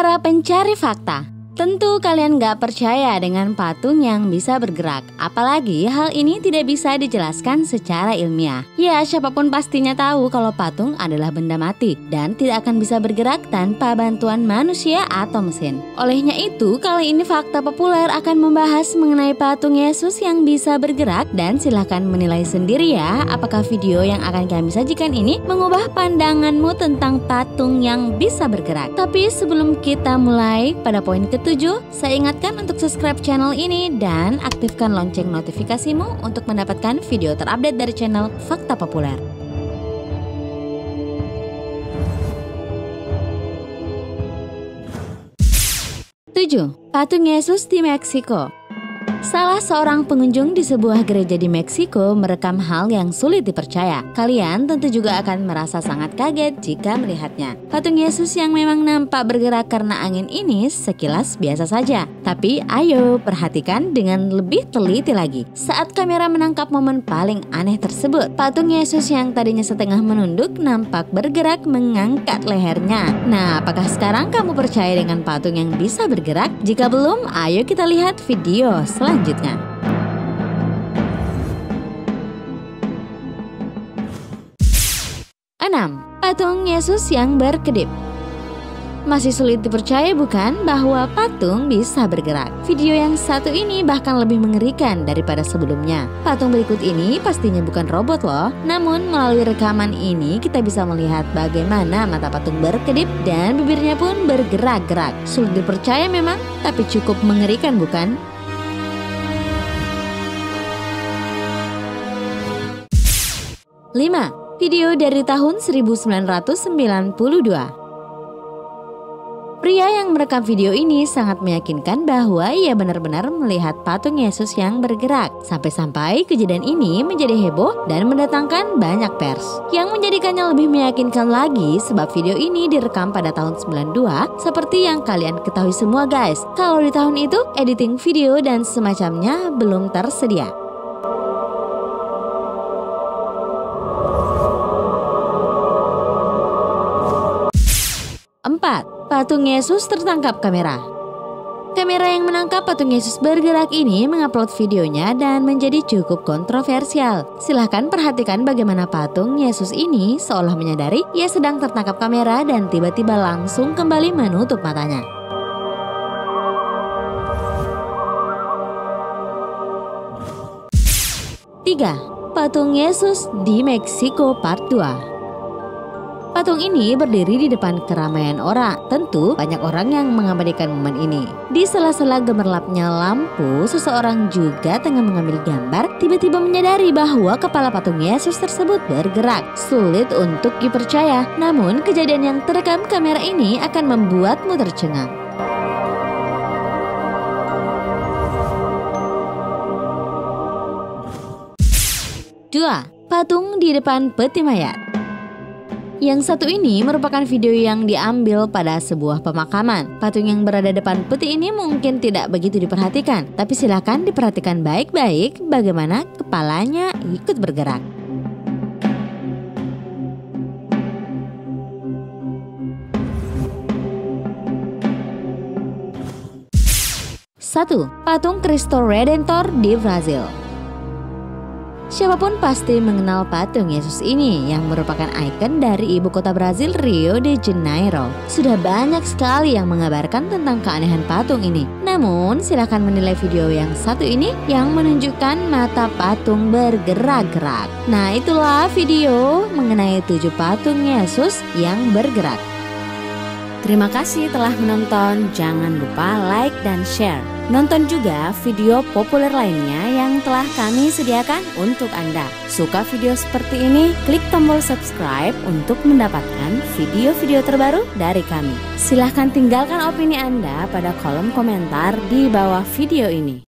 Para pencari fakta, Tentu kalian gak percaya dengan patung yang bisa bergerak, apalagi hal ini tidak bisa dijelaskan secara ilmiah. Ya, siapa pun pastinya tahu kalau patung adalah benda mati dan tidak akan bisa bergerak tanpa bantuan manusia atau mesin. Olehnya itu, kali ini fakta populer akan membahas mengenai patung Yesus yang bisa bergerak dan silahkan menilai sendiri ya apakah video yang akan kami sajikan ini mengubah pandanganmu tentang patung yang bisa bergerak. Tapi sebelum kita mulai pada poin ketujuh, saya ingatkan untuk subscribe channel ini dan aktifkan lonceng notifikasimu untuk mendapatkan video terupdate dari channel Fakta Populer. Patung Yesus di Meksiko Salah seorang pengunjung di sebuah gereja di Meksiko merekam hal yang sulit dipercaya. Kalian tentu juga akan merasa sangat kaget jika melihatnya. Patung Yesus yang memang nampak bergerak karena angin ini sekilas biasa saja. Tapi ayo perhatikan dengan lebih teliti lagi. Saat kamera menangkap momen paling aneh tersebut, patung Yesus yang tadinya setengah menunduk nampak bergerak mengangkat lehernya. Nah, apakah sekarang kamu percaya dengan patung yang bisa bergerak? Jika belum, ayo kita lihat video selanjutnya selanjutnya. Enam, patung Yesus yang berkedip. Masih sulit dipercaya bukan bahwa patung bisa bergerak. Video yang satu ini bahkan lebih mengerikan daripada sebelumnya. Patung berikut ini pastinya bukan robot loh. Namun melalui rekaman ini kita bisa melihat bagaimana mata patung berkedip dan bibirnya pun bergerak-gerak. Sulit dipercaya memang, tapi cukup mengerikan bukan? 5. Video dari tahun 1992 Pria yang merekam video ini sangat meyakinkan bahwa ia benar-benar melihat patung Yesus yang bergerak. Sampai-sampai kejadian ini menjadi heboh dan mendatangkan banyak pers. Yang menjadikannya lebih meyakinkan lagi sebab video ini direkam pada tahun 92 seperti yang kalian ketahui semua guys. Kalau di tahun itu editing video dan semacamnya belum tersedia. Patung Yesus tertangkap kamera Kamera yang menangkap patung Yesus bergerak ini mengupload videonya dan menjadi cukup kontroversial. Silahkan perhatikan bagaimana patung Yesus ini seolah menyadari ia sedang tertangkap kamera dan tiba-tiba langsung kembali menutup matanya. Tiga, Patung Yesus di Meksiko Part 2 Patung ini berdiri di depan keramaian orang. Tentu banyak orang yang mengabadikan momen ini. Di sela-sela gemerlapnya lampu, seseorang juga tengah mengambil gambar, tiba-tiba menyadari bahwa kepala patung Yesus tersebut bergerak. Sulit untuk dipercaya, namun kejadian yang terekam kamera ini akan membuatmu tercengang. Dua, patung di depan peti mayat. Yang satu ini merupakan video yang diambil pada sebuah pemakaman. Patung yang berada depan peti ini mungkin tidak begitu diperhatikan, tapi silakan diperhatikan baik-baik bagaimana kepalanya ikut bergerak. Satu, patung Cristo Redentor di Brazil. Siapa pun pasti mengenal patung Yesus ini yang merupakan ikon dari ibu kota Brazil Rio de Janeiro. Sudah banyak sekali yang mengabarkan tentang keanehan patung ini. Namun silahkan menilai video yang satu ini yang menunjukkan mata patung bergerak-gerak. Nah itulah video mengenai tujuh patung Yesus yang bergerak. Terima kasih telah menonton. Jangan lupa like dan share. Nonton juga video populer lainnya yang telah kami sediakan untuk Anda. Suka video seperti ini? Klik tombol subscribe untuk mendapatkan video-video terbaru dari kami. Silahkan tinggalkan opini Anda pada kolom komentar di bawah video ini.